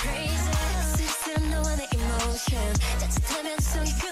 crazy. system, no other emotion. 따뜻하면 속이